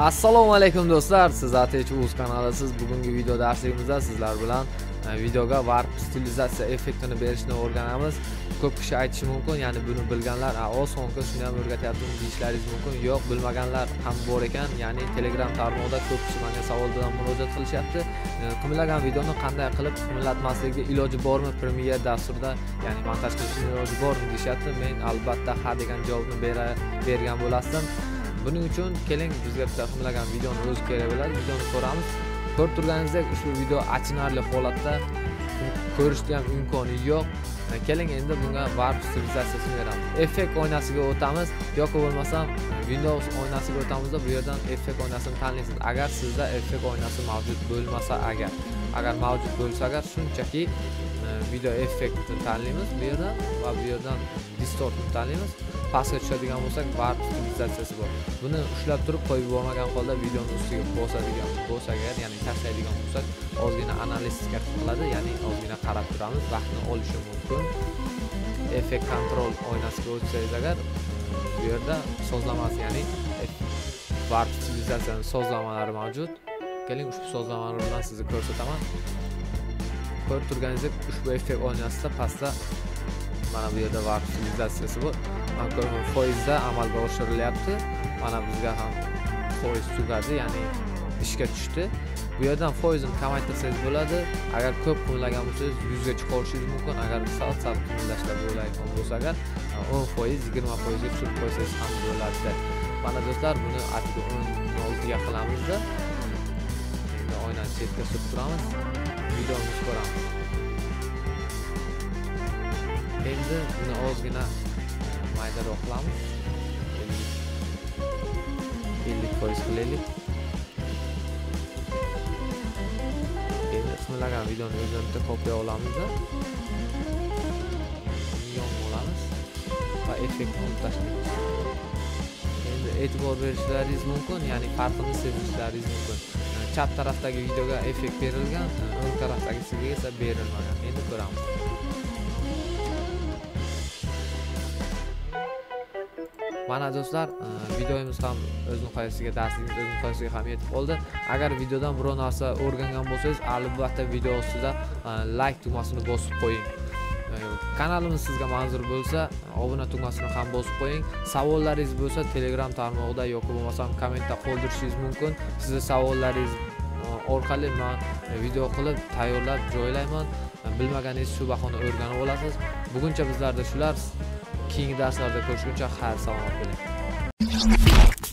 assalomu alaykum do'stlar. Siz atech uz kanalisiz. Bugungi video darsligimizda sizlar bilan e, videoga warp stilizatsiya effektini berishni o'rganamiz. Ko'p kishi aytishi mumkin ya'ni buni bilganlar osonku shuni ham o'rgatyaptimi deyishlaringiz mumkin. Yo'q bilmaganlar ham bor ekan. Ya'ni telegram tarmog'ida ko'p kishi menga savol bilan murojaat qilishyapti. E, Qimillagan videoni qanday qilib qimillatmaslikni iloji bormi? Premiere dasturida ya'ni montaj qilishni iloji bormi deyishyapti. Men albatta ha degan javobni bergan bo'lasdim. Buning uchun keling bizga bitta videoni o'zi kerak bo'ladi videoni ko'ramiz. Ko'rib turganingizdek ushbu video achinarli holatda ko'rishni ham imkoni yo'q. E, keling endi bunga warp stilizatsiyasini beramiz. Effekt oynasiga o'tamiz. Yoki bo'lmasam windows oynasiga o'tamizda bu yerdan effekt oynasini tanlaysiz. Agar sizda effekt oynasi mavjud bo'lmasa agar agar mavjud bo'lsa agar shunchaki e, video effektni tanlaymiz bu yerdan va bu yerdan distortni tanlaymiz. Pastga tushadigan bo'lsak warp stilizatsiyasi bor. Buni ushlab turib qo'yib yubormagan holda videoni ustiga bosadigan bo'lsak agar ya'ni tashlaydigan bo'lsak ozgina analistika qiladi ya'ni ozgina qarab turamiz vaqtni olishi mumkin. Effekt kontrol oynasiga o'tsangiz agar bu yerda sozlamasi ya'ni warp stilizatsiyani sozlamalari mavjud. Keling ushbu sozlamalar bilan sizni ko'rsataman. Ko'rib turganingizdek ushbu effekt oynasida pastda mana bu yerda vaqt utilizatsiyasi bu. Foizda amalga oshirilyapti. Mana bizga ham foiz tugadi ya'ni ishga tushdi. Bu yerdan foizni kamaytirsangiz bo'ladi. Agar ko'p qimlagan bo'lsangiz yuzga chiqarishingiz mumkin. Agar sal sal qimlashlar bo'layotgan bo'lsa agar e, o'n foiz yigirma foizga tushirib qo'ysangiz ham bo'ladi. Mana do'stlar buni atigi o'n oltiga qilamizda. Endi oynani chetga surib turamiz. Videomizni ko'ramiz. Endi buni ozgina maydaroq qilamiz. Ellik foiz qilaylik. Endi qismlagan videoni o'zini bitta kopiya olamizda. Yonga olamiz va effektni olib tashlaymiz. Endi e'tibor berishlaringiz mumkin ya'ni farqini sezishlaringiz mumkin. Chap tarafdagi videoga effekt berilgan o'ng tarafdagisiga esa berilmagan. Endi ko'ramiz. Mana do'stlar e, videomiz ham o'z nihoyasiga darsligimiz o'z nihoyasiga ham yetib qoldi. Agar videodan biror narsa o'rgangan bo'lsangiz albatta video ostida layk e, like tugmasini bosib qo'ying. E, kanalimiz sizga manzur bo'lsa obuna tugmasini ham bosib qo'ying. Savollaringiz bo'lsa telegram tarmog'ida yoki bo'lmasam kommentda qoldirishingiz mumkin. Sizni savollaringiz orqali man video qilib tayyorlab joylayman. Bilmaganingiz shu bahona o'rganib olasiz. Buguncha bizlarda shular. キーン出すのでご視聴ありがとうございました。